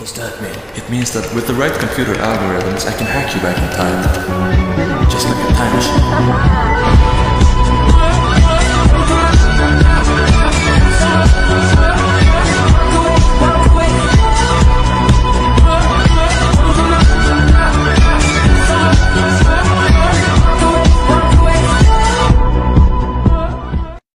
does that mean? It means that with the right computer algorithms, I can hack you back in time.